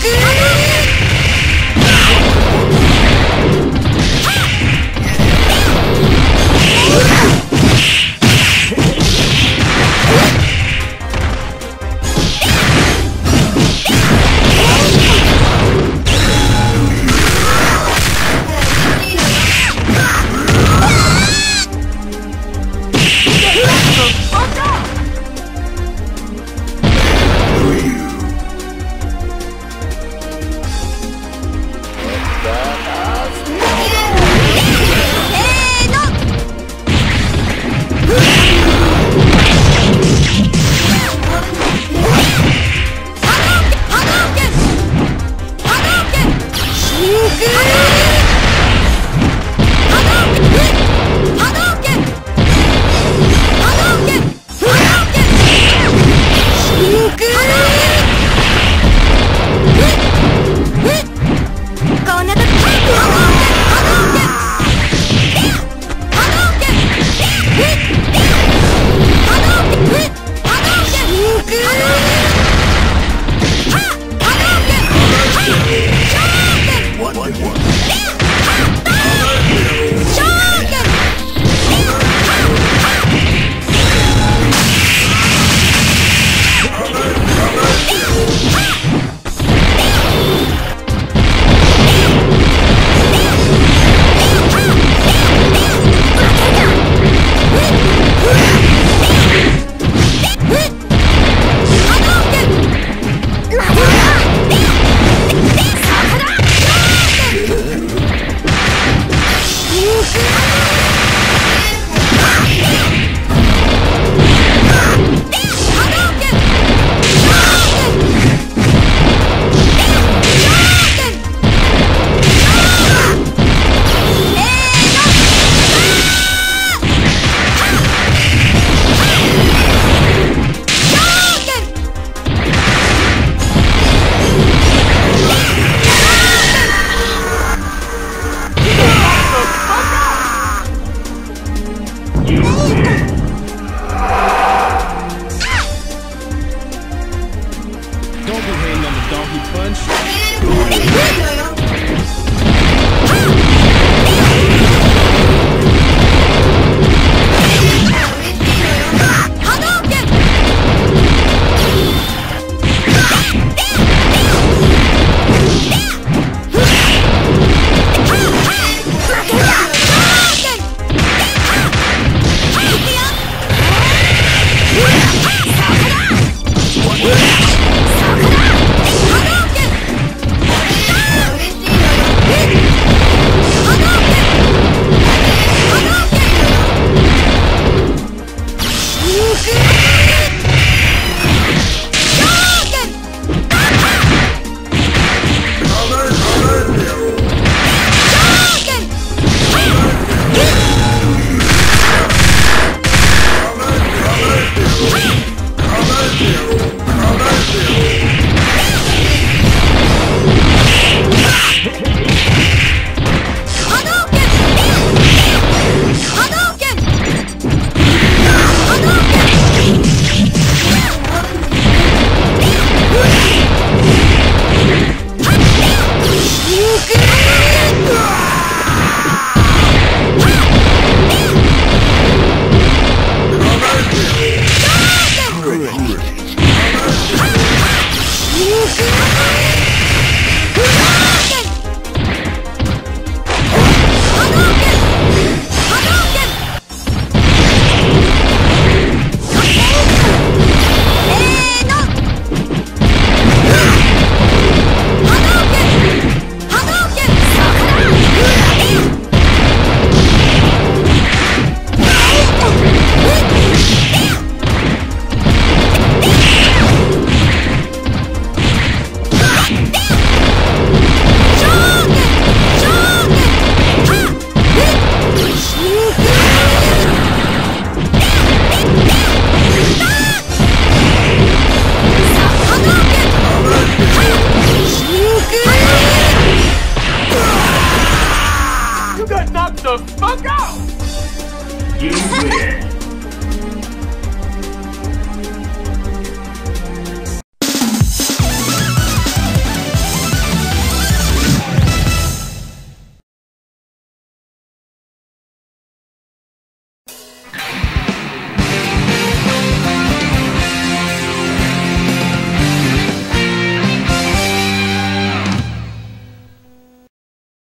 く。Don't be hating on the donkey punch.